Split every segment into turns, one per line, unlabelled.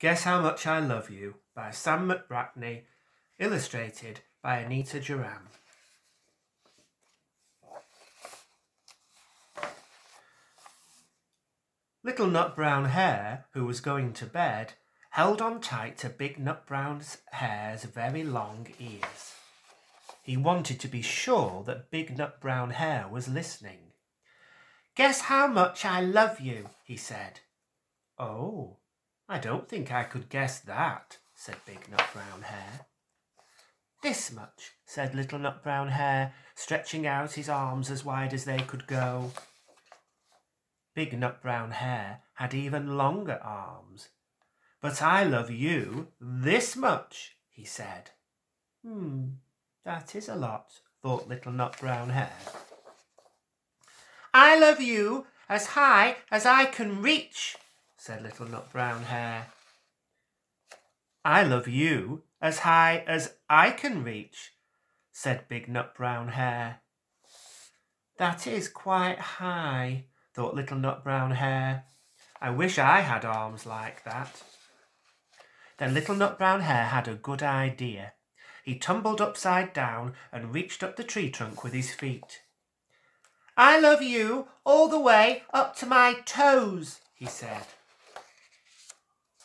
Guess How Much I Love You by Sam McBratney, illustrated by Anita Jeram. Little Nut Brown Hare, who was going to bed, held on tight to Big Nut Brown Hare's very long ears. He wanted to be sure that Big Nut Brown Hare was listening. Guess how much I love you, he said. Oh, I don't think I could guess that, said Big Nut Brown Hare. This much, said Little Nut Brown Hare, stretching out his arms as wide as they could go. Big Nut Brown Hare had even longer arms. But I love you this much, he said. Hmm, that is a lot, thought Little Nut Brown Hare. I love you as high as I can reach, said Little Nut Brown Hare. I love you as high as I can reach, said Big Nut Brown Hare. That is quite high, thought Little Nut Brown Hare. I wish I had arms like that. Then Little Nut Brown Hare had a good idea. He tumbled upside down and reached up the tree trunk with his feet. I love you all the way up to my toes, he said.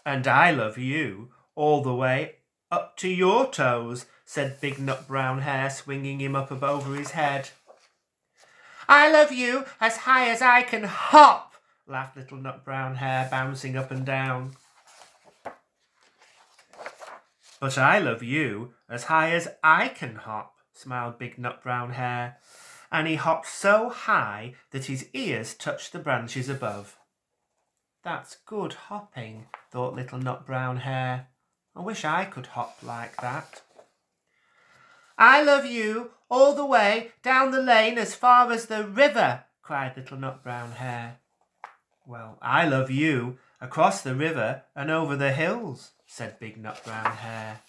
And I love you all the way up to your toes, said Big Nut Brown Hare, swinging him up over his head. I love you as high as I can hop, laughed Little Nut Brown Hare, bouncing up and down. But I love you as high as I can hop, smiled Big Nut Brown Hare, and he hopped so high that his ears touched the branches above. That's good hopping, thought Little Nut Brown Hare. I wish I could hop like that. I love you all the way down the lane as far as the river, cried Little Nut Brown Hare. Well, I love you across the river and over the hills, said Big Nut Brown Hare.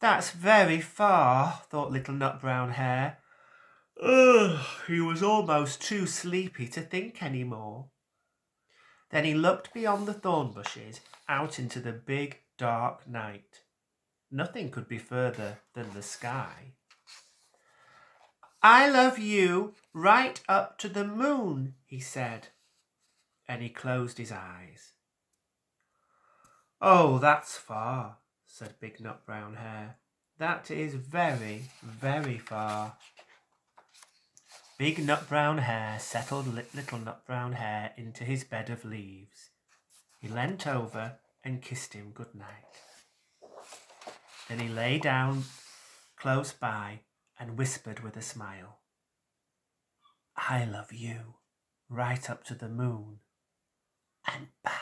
That's very far, thought Little Nut Brown Hare. Ugh, he was almost too sleepy to think any more. Then he looked beyond the thorn bushes out into the big dark night. Nothing could be further than the sky. I love you right up to the moon, he said, and he closed his eyes. Oh, that's far, said Big Nut Brown Hare. That is very, very far. Big Nut Brown hare settled Little Nut Brown hare into his bed of leaves. He leant over and kissed him good night. Then he lay down close by and whispered with a smile, I love you right up to the moon and back.